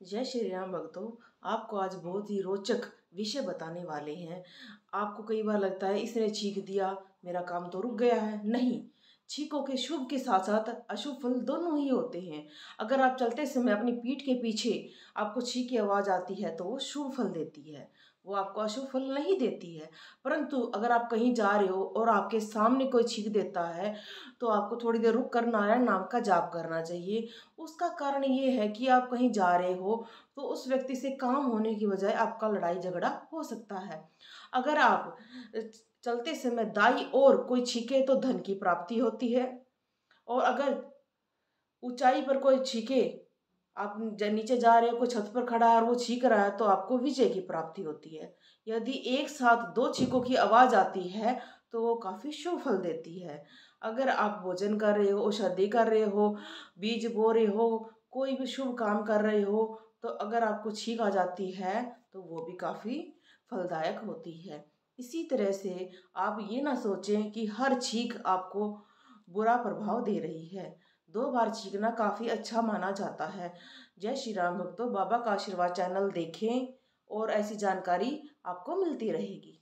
जय श्री राम भक्तों, आपको आज बहुत ही रोचक विषय बताने वाले हैं। आपको कई बार लगता है, इसने छींक दिया, मेरा काम तो रुक गया है। नहीं, छीकों के शुभ के साथ साथ अशुभ फल दोनों ही होते हैं। अगर आप चलते समय अपनी पीठ के पीछे आपको छीक की आवाज़ आती है तो वो शुभ फल देती है। वो आपको अशुभ फल नहीं देती है। परंतु अगर आप कहीं जा रहे हो और आपके सामने कोई छीक देता है तो आपको थोड़ी देर रुक कर नारायण नाम का जाप करना चाहिए। उसका कारण ये है कि आप कहीं जा रहे हो तो उस व्यक्ति से काम होने की बजाय आपका लड़ाई झगड़ा हो सकता है। अगर आप चलते समय दाई और कोई छीके तो धन की प्राप्ति होती है। और अगर ऊंचाई पर कोई छीके आप नीचे जा रहे हो, कोई छत पर खड़ा है और वो छीक रहा है तो आपको विजय की प्राप्ति होती है। यदि एक साथ दो छीकों की आवाज़ आती है तो वो काफ़ी शुभ फल देती है। अगर आप भोजन कर रहे हो औषधि कर रहे हो, बीज बो रहे हो, कोई भी शुभ काम कर रहे हो तो अगर आपको छीक आ जाती है तो वो भी काफ़ी फलदायक होती है। इसी तरह से आप ये ना सोचें कि हर छीक आपको बुरा प्रभाव दे रही है। दो बार छींकना काफ़ी अच्छा माना जाता है। जय श्री राम भक्तों, बाबा का आशीर्वाद चैनल देखें और ऐसी जानकारी आपको मिलती रहेगी।